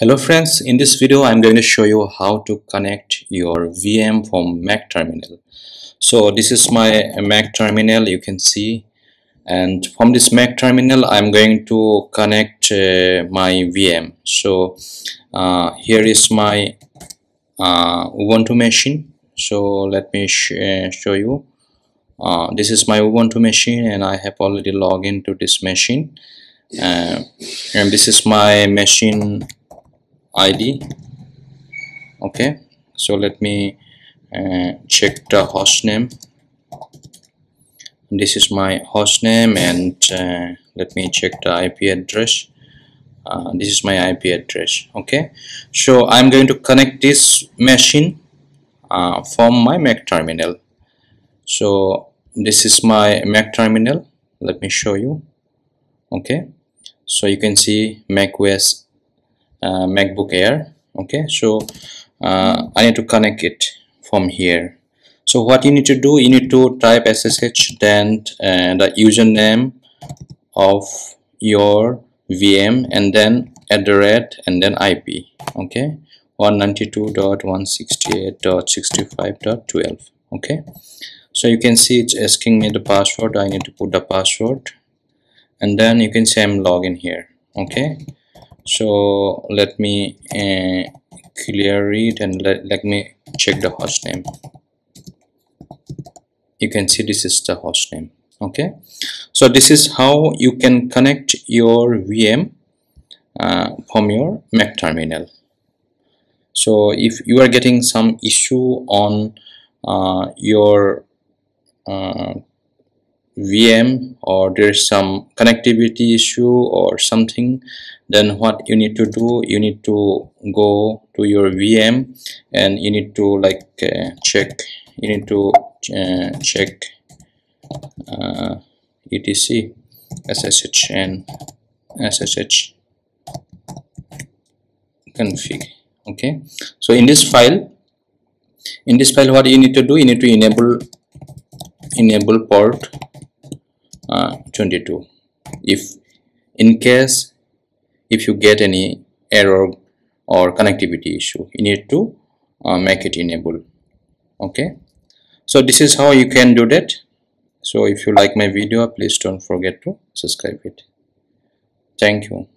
Hello friends, in this video I'm going to show you how to connect your VM from Mac terminal. So this is my Mac terminal you can see and from this Mac terminal I'm going to connect uh, my VM. So uh, here is my uh, Ubuntu machine. So let me sh uh, show you. Uh, this is my Ubuntu machine and I have already logged into this machine. Uh, and this is my machine id okay so let me uh, check the host name. This is my host name and uh, let me check the IP address. Uh, this is my IP address okay? So I'm going to connect this machine uh, from my Mac terminal. So this is my Mac terminal. Let me show you okay? So you can see Mac OS uh, macbook air okay? So uh, i need to connect it from here. So what you need to do you need to type ssh then uh, the username of your vm and then at the rate and then ip okay? 192.168.65.12 okay? So you can see it's asking me the password. I need to put the password. And then you can say i'm logging here okay so let me uh, clear it and let, let me check the host name. You can see this is the host name okay? So this is how you can connect your VM uh, from your Mac terminal. So if you are getting some issue on uh, your uh, VM or there's some connectivity issue or something then what you need to do you need to go to your VM and you need to like uh, check you need to uh, check uh, etc ssh and ssh config okay? So in this file in this file what you need to do you need to enable enable port uh, 22 if in case if you get any error or connectivity issue you need to uh, make it enable. Okay? So this is how you can do that. So if you like my video please don't forget to subscribe it. Thank you